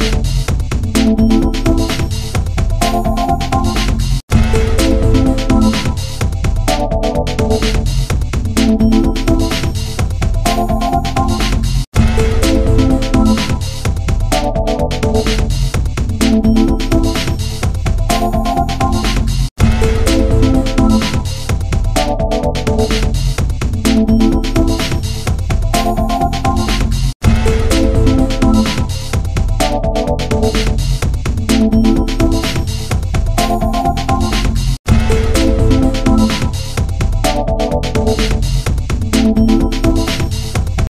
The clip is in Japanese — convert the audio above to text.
you you